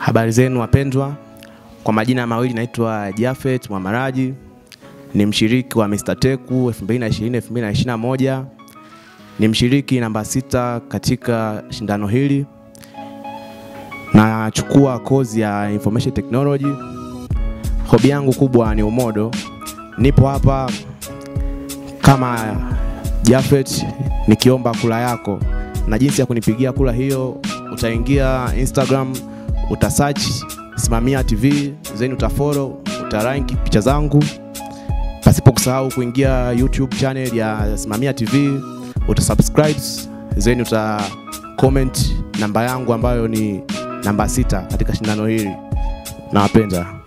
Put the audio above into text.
Habari zenu wapendwa, kwa majina mawili naitwa Jafet Mwamaraji, ni mshiriki wa Mr. Teku 2020-2021, ni mshiriki namba sita katika shindano hili. Nachukua kozi ya information technology. Hobi yangu kubwa ni umodo. Nipo hapa kama Jafet nikiomba kula yako, na jinsi ya kunipigia kula hiyo, utaingia Instagram utasearch Simamia TV zeni, utafollow, utarank picha zangu, pasipo kusahau kuingia YouTube channel ya Simamia TV, utasubscribe zeni, uta comment namba yangu ambayo ni namba sita katika shindano hili. Nawapenda.